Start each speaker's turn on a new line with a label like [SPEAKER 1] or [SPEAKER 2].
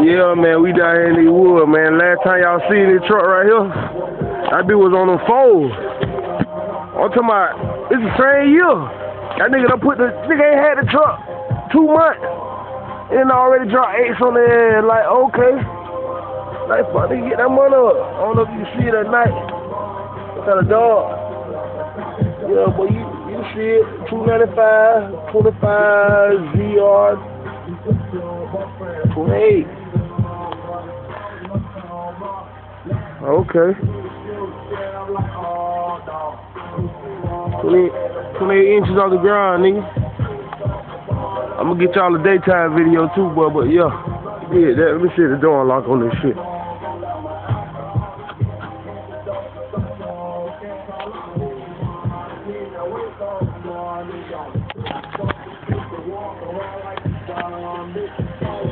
[SPEAKER 1] Yeah, man, we down here in the wood, man. Last time y'all seen this truck right here, that bitch was on the fold. I'm talking about, it's the same year. That nigga done put the, nigga ain't had the truck two months. And already dropped eights on the end. Like, okay. Like, fuck, nigga, get that money up. I don't know if you see it at night. Got a dog. Yeah, but you, you see it. 295, 25, ZR, 28. Okay. 20, 28 inches off the ground, nigga. I'm gonna get y'all a daytime video too, boy, but yeah. Yeah, that, let me see the door unlock on this shit we can say.